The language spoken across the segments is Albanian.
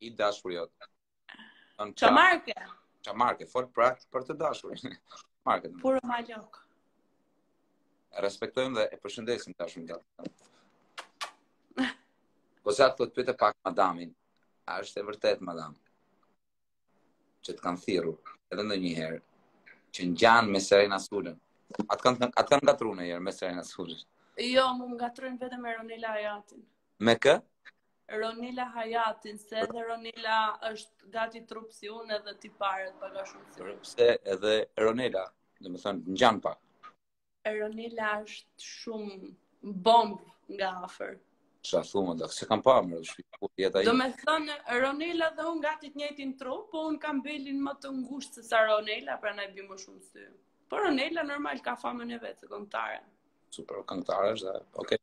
I dashur jo. Qa marke? Qa marke, fol prap për të dashur. marke. Puro ma gjokë. Respektojmë dhe e përshëndesim të gjithë Po sa të të pyes pak madamin, a është e vërtet madam, që të kanë thirrur edhe ndonjëherë, që ngjan me Serena Sullën, a të kanë a t'kan ngatrru nojherë me Serena Sullën. Jo, mu më ngatërrojnë vetëm me Ronela Hajatin. Me kë? Ronela Hajatin, se edhe Ronela është gati trup si unë edhe tiparet pak a shumë si unë. Se edhe Ronela, domethënë, ngjan pak. Ronela është shumë bombë nga afër. Sa shumë, dhe se e kam pa më rëshpi, po jetë aji. Domethënë, Ronela dhe unë gati të njëjtin trup, po unë kam belin më të ngushtë se sa Ronila, pranaj bi më shumë n'sy. Po Ronela normal ka famën e vet, këngëtare. Super, këngëtare është dhe, okej. Okay.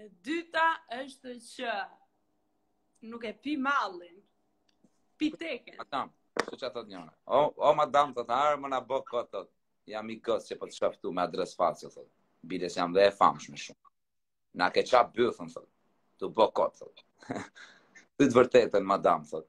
E dyta është që nuk e pi mallin. Pi teken. Madam, ça thotë njëra. O, o madam, thot ari, mo na bo kot thot, jam një gocë që po të shof ktu me adres false, thot. Biles jam dhe e famshme shumë. Na ke ça bythën, thot. Ti bo kot, thot. Thuj të vërtetën, madam, thot.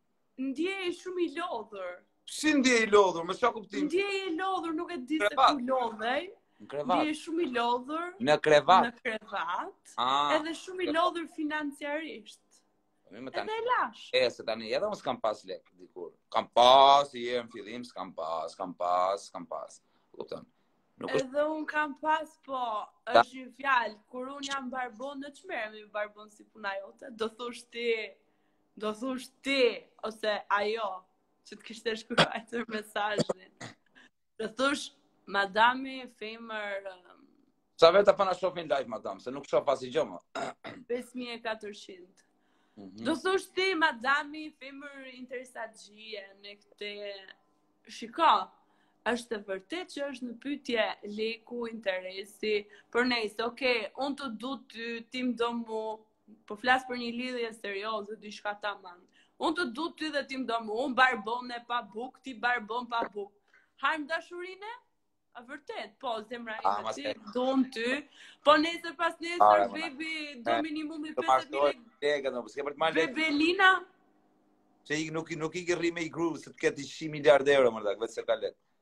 Ndjej shumë i lodhur. Si ndjej i lodhur, në çfarë kuptim? Ndjej i lodhur, nuk e di se ku lodhesh. Në krevat. Ndjej shumë i lodhur. Në krevat. Në krevat. Ah. Edhe shumë i lodhur financiarisht. Po, më tani. Edhe lash. E se tani edhe unë s'kam pas lek dikur. Kam pas, që në fillim, s'kam pas, kam pas, kam pas. Kupton? Nuk është... Edhe unë kam pas, po, është një fjalë, kur unë jam barbon ç'më merr, me barbon si puna jote, do thush ti Do thush ti ose ajo që të kishte shkruajt atë mesazhin. Do thush madami femër um, Sa veta po na shofin live madam, se nuk shoh pa asnji gjë më. 5400. Mm -hmm. Do thush ti madami femër interesaxhie në këtë shiko. Është e vërtetë që është në pyetje leku interesi, por nejse, ok, unë të du ty, ti më do mu, Po flas për një lidhje serioze, diçka tamam. Unë të du ty dhe ti m'do mu, unë barbone pa buk, ti barbon pa buk. Hamë dashurine? A vërtet, po, zemra ime ty, dun ty. Po nesër pasnesër, bebi, do minimum 50 mijë. Po bebi, Lina? Se nuk, nuk i kërkon njeri gru, se të ketë i 100 miliard euro, mërdak, vetëm se ka lekë.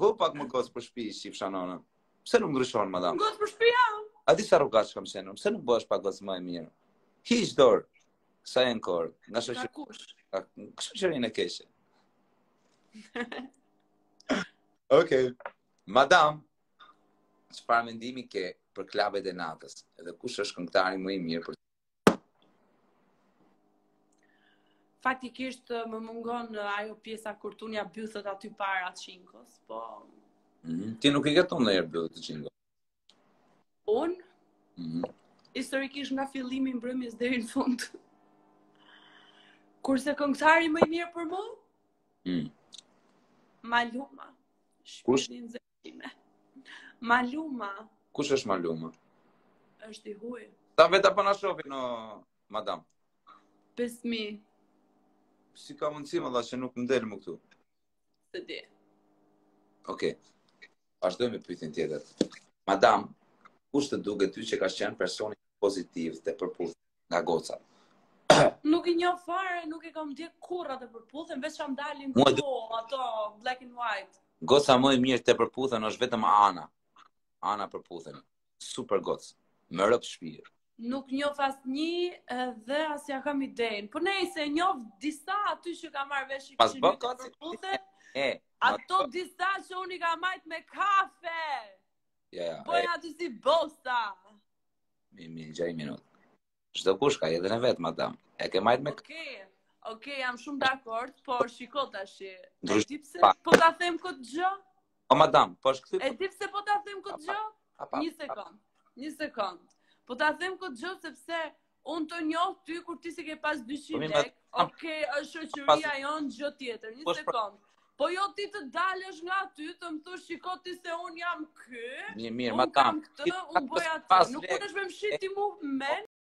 Bo pak më gocë për shpi, si psh Anona. Pse nuk ndryshon, madam? Gocë për shpi, ja. A di sa rrugaç kam qenë, pse nuk bëhesh pak gocë më e mirë? Hiq dorë, sa je në kohë. Nga shë që... Kush? Shoqëria e keqe. ok. Madam, çfarë mendimi ke për klabet e natës, edhe kush është këngtari më i mirë për të Faktikisht më mungon ajo pjesa kur tunja bythët aty para qinkos, po... Mhm. Ti nuk i ke tund noherë bythët te qinkos? Unë? Mhm. Historikisht nga fillimi mbrëmjes deri në fund. Kurse këngëtari më i mirë për mu? Mm. Maluma. Shpirt zemër. Ime. Maluma. Kush është Maluma? Është i huaj. Ta vëmë pak ta shofim madam. Pesmi. Si ka mundësi me tha që nuk më del mu këtu? S'e di. Oke. Okay. Vazhdoj me pytjen tjetër. Madam, kush të duket ty që ka qenë personi pozitiv te Përputh nga gocat. Nuk i njoh fare, nuk e kam ndjek kurrë atë Përputhen, veç që m'dalin këto, ato black and white. Goca më e mirë te Përputhen është vetëm Ana. Ana Përputhen. Super goc. Me rob shpirt. Nuk njoh asnjë edhe as ja kam idenë. Po nejse njoh disa aty që kam marrë vesh i kishin te Përputhen. E, ato disa që unë i kam majtë me kafe. Ja, ja. Po bëjnë aty si bosa. Mi mi një minut. Çdokush ka jetën e vet, madam. E ke majt me Okej. Okej, jam shumë dakord, por shiko tash. E di pse po ta them këtë gjë? O madam, po është kthy. E di pse po ta them këtë gjë? Një sekond. Një sekond. Po ta them këtë gjë sepse un të njoh ty kur ti s'e ke pas 200 po, lek. Ok, është shoqëria jonë gjë tjetër, një po sekundë. Po jo ti të dalësh nga aty, të më thush shiko ti se un jam ky. Mirë, mirë, kam. Këtë, un bëj atë. Nuk mundesh me m'shit ti mu men.